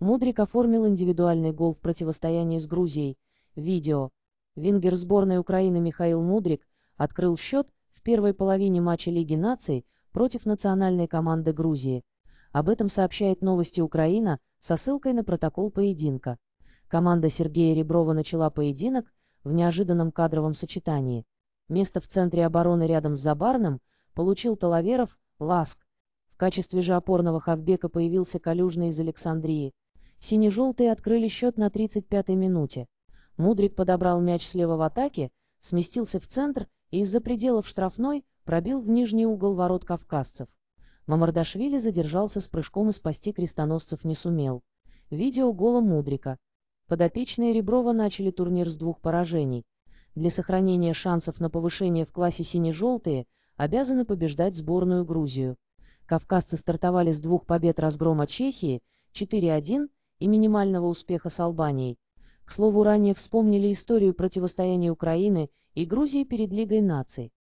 Мудрик оформил индивидуальный гол в противостоянии с Грузией. Видео. Вингер сборной Украины Михаил Мудрик открыл счет в первой половине матча Лиги наций против национальной команды Грузии. Об этом сообщает новости Украина со ссылкой на протокол поединка. Команда Сергея Реброва начала поединок в неожиданном кадровом сочетании. Место в центре обороны рядом с Забарным получил Талаверов Ласк. В качестве же опорного хавбека появился Калюжный из Александрии. Сине-желтые открыли счет на 35-й минуте. Мудрик подобрал мяч слева в атаке, сместился в центр и из-за пределов штрафной пробил в нижний угол ворот кавказцев. Мамардашвили задержался с прыжком и спасти крестоносцев не сумел. Видео гола Мудрика. Подопечные Реброва начали турнир с двух поражений. Для сохранения шансов на повышение в классе сине-желтые обязаны побеждать сборную Грузию. Кавказцы стартовали с двух побед разгрома Чехии 4-1 и минимального успеха с Албанией. К слову, ранее вспомнили историю противостояния Украины и Грузии перед Лигой наций.